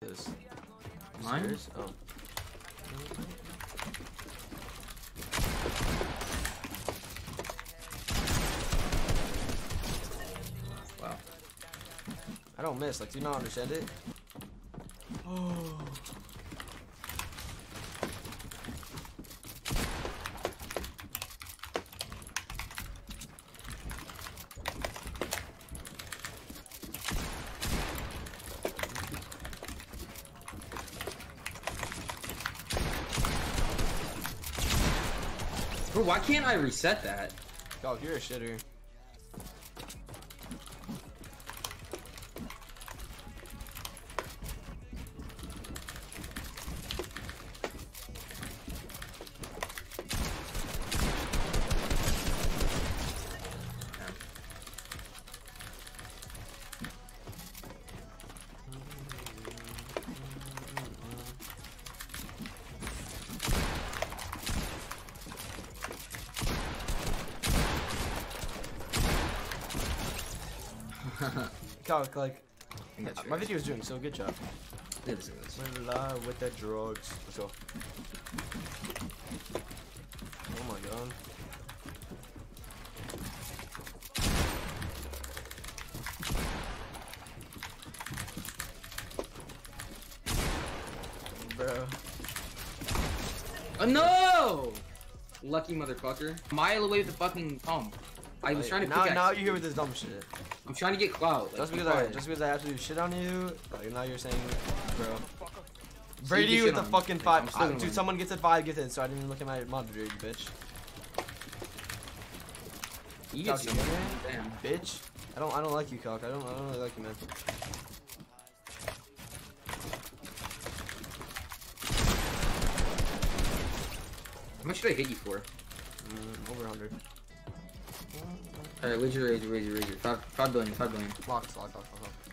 this? Mine? Oh. Wow. I don't miss. Like, do you not understand it? Oh. Bro, why can't I reset that? God, you're a shitter. God, like, my video is doing so good job. Yeah, this is. We're live with the drugs. Let's go. Oh my god. Bro. Oh uh, no! Lucky motherfucker. Mile away with the fucking pump. I was trying to now, pickaxe. now you're here with this dumb shit. I'm trying to get clout. like, Just because I just because I do shit on you, like now you're saying, bro. Brady with the me. fucking I'm five. I- dude, win. someone gets a five, gets it. So I didn't even look at my monitor, you bitch. You get Cock, you some. Damn. Bitch. I don't. I don't like you, cock. I don't. I don't really like you, man. How much should I hit you for? Mm, over 100. Alright, wager, wager, wager, wager. Five, five billion, five billion. Locked, locked, locked, locked. locked.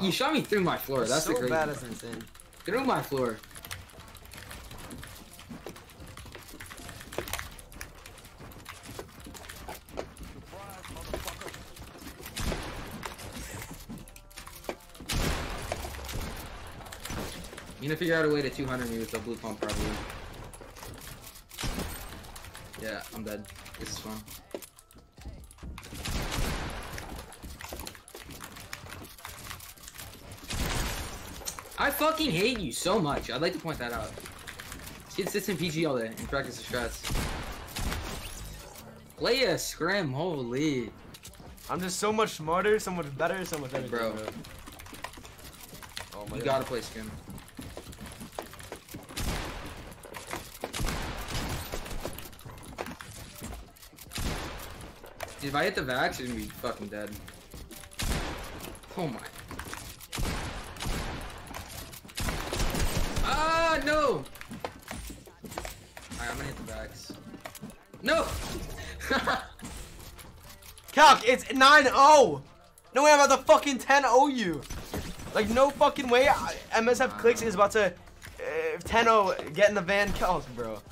You shot me through my floor. That's so the crazy. bad. part. That's insane. Through my floor. Gonna figure out a way to 200 me with the blue pump, probably. Yeah, I'm dead. This is fun. I fucking hate you so much. I'd like to point that out. Kid sits in PG all day and practices strats. Play a scrim, holy. I'm just so much smarter, so much better, so much everything, Bro. bro. Oh my You god. gotta play scrim. If I hit the vax, you're gonna be fucking dead. Oh my. Ah, no! Alright, I'm gonna hit the vax. No! Calc, it's 9-0! No way I'm about to fucking 10-0 you! Like, no fucking way MSF Clix is about to uh, 10-0 get in the van Calc, bro.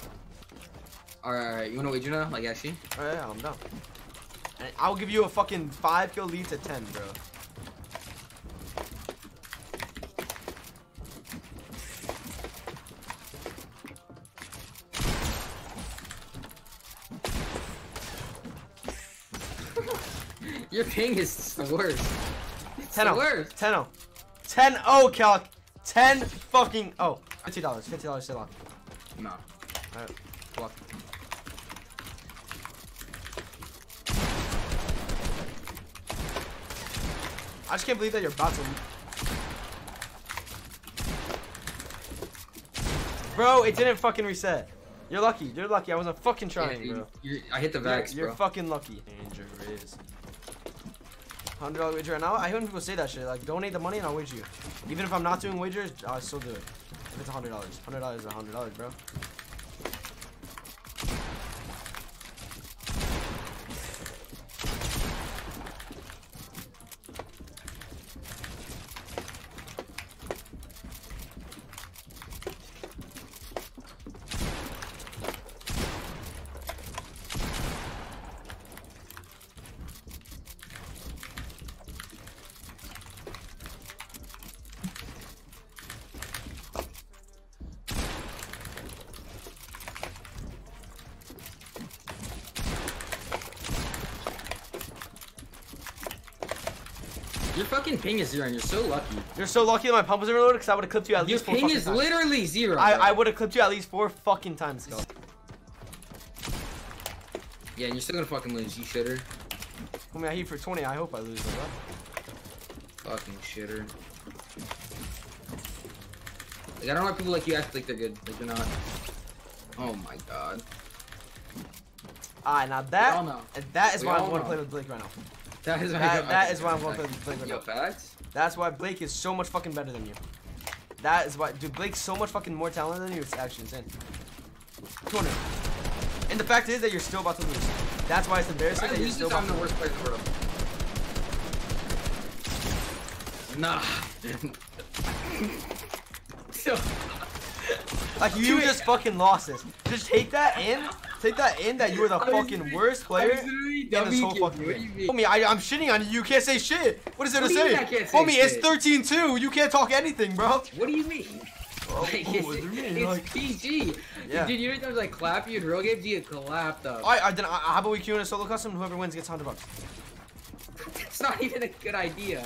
Alright, alright, you wanna wager now? Like, actually? Oh, yeah, I'm down. And I'll give you a fucking 5 kill lead to 10, bro. Your ping is the worst. It's 10 the 0. worst. 10 0. 10 0, Calc. 10 fucking oh. $50. $50 still on. No. Alright, block. I just can't believe that you're about to. Bro, it didn't fucking reset. You're lucky. You're lucky. I wasn't fucking trying, Yeah, bro. you're- I hit the You're, vax, you're bro. fucking lucky. Dangerous. Hundred dollar wager. And now I hear people say that shit. Like, donate the money and I'll wager you. Even if I'm not doing wagers, I'll still do it. If it's a hundred dollars, hundred dollars is a hundred dollars, bro. Fucking ping is zero and you're so lucky. You're so lucky that my pump was reloaded because I would have clipped you at Your least four ping fucking is times. literally zero. I, bro. I would have clipped you at least four fucking times ago. Yeah, and you're still gonna fucking lose, you shitter. I mean, I heat for 20. I hope I lose, bro. Fucking shitter. Like, I don't know why people like you act like they're good. Like, they're not. Oh my god. Alright, now that that is We why all going to play with Blake right now. That is why That, that is why I'm going to play with Blake right now. facts? That's why Blake is so much fucking better than you. That is why, dude, Blake's so much fucking more talented than you. It's actually insane. 200. And the fact is that you're still about to lose. That's why it's embarrassing I that you're still about I'm the worst player in the world. Nah. Like you just fucking lost this. Just take that in. Take that in that you were the fucking worst player was literally this whole fucking what do you mean? Homie, I, I'm shitting on you. You can't say shit. What is there What to do you say? mean I can't say Homie, it's shit? 13-2. You can't talk anything, bro. what do you mean? Oh, Like, what it's, do you mean? it's Like- PG. Yeah. Dude, you know times like clap you in real games, you get clapped up. Alright, I, then, I, how about we queue in a solo custom? Whoever wins gets 100 bucks. It's not even a good idea.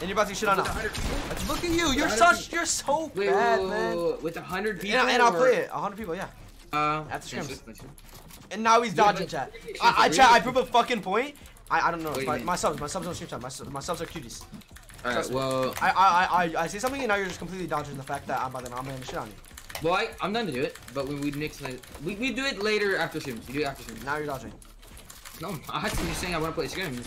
And you're about to shit on With now. 100 people? Like, Look at you. You're such. people. You're so Wait, bad, wait, man. wait, wait, with 100 people? And, and I'll play it. 100 people, yeah. Uh, At the yeah, scrims. And now he's dodging chat. I, I chat. I prove a fucking point. I, I don't know. What do you My, my subs. My subs don't stream time. My, my subs are cuties. Alright, well, I, I, I, I, I say something and now you're just completely dodging the fact that I'm about to, I'm gonna shit on you. well, I, I'm done to do it, but we, we mix. We, we do it later after streams. We do it after streams. Now you're dodging. No, I'm just saying I want to play scrims.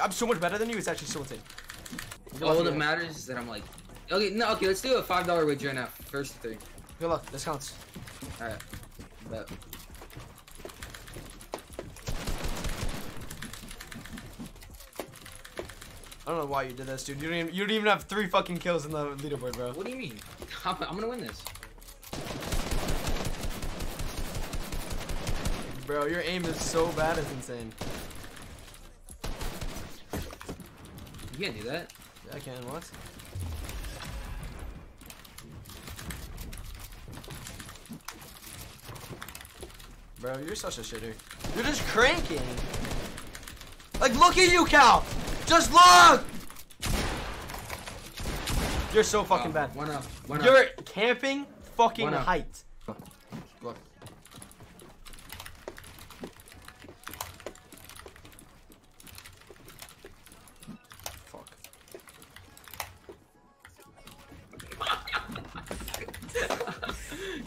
I'm so much better than you. It's actually so insane. All that matters is that I'm like, okay, no, okay, let's do a five dollar wager right now. First three. Good luck. This counts. All right, bet. I don't know why you did this, dude. You didn't even, you didn't even have three fucking kills in the leaderboard, bro. What do you mean? I'm, I'm gonna win this. Bro, your aim is so bad. It's insane. You can't do that. I can. What? Bro, you're such a shitter. You're just cranking. Like, look at you, Cal. Just look. You're so fucking Uh, bad. One up. One up. You're camping fucking height.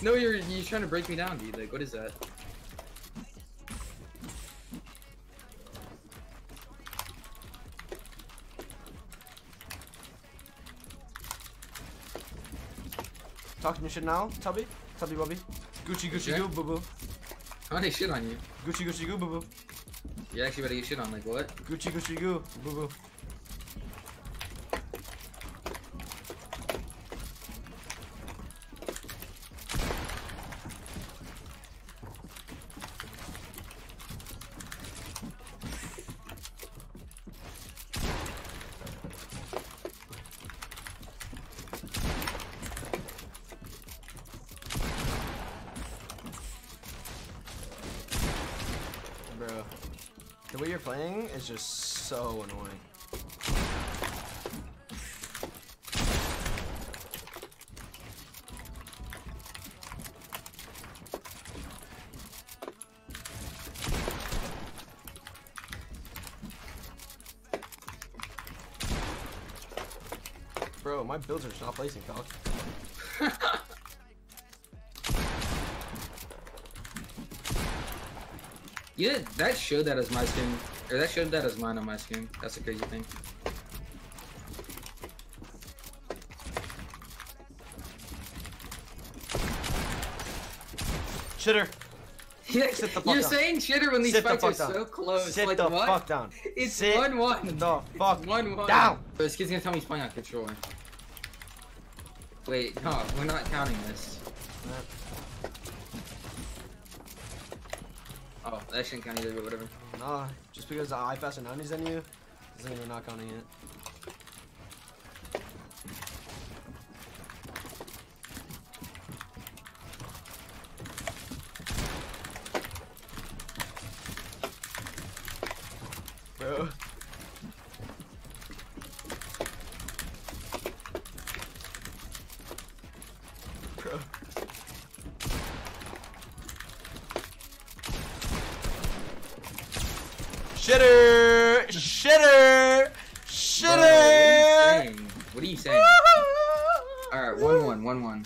No, you're you're trying to break me down, dude. Like, what is that? Talking your shit now, Tubby? Tubby Bubby? Gucci Gucci Okay. Goo Boo Boo. How they shit on you? Gucci Gucci Goo Boo Boo. You actually better get shit on. Like, what? Gucci Gucci Goo Boo Boo. Bro, the way you're playing is just so annoying. Bro, my builds are not placing, dog. Yeah, that showed that as my skin, or that showed that as mine on my skin. That's a crazy thing. Shitter, Yeah, Sit the fuck you're down. saying shitter when these Sit the are down. so close. sit like the what? fuck down. It's sit one one. the fuck One one. down. This kid's gonna tell me he's playing on controller. Wait, no, we're not counting this. Oh, that shouldn't count either, but whatever. Nah, just because I faster 90s than you, doesn't mean we're not counting it. Bro. Shitter! Shitter! Bro, what are you Shitter! saying? What are you saying? All right, one one, one one.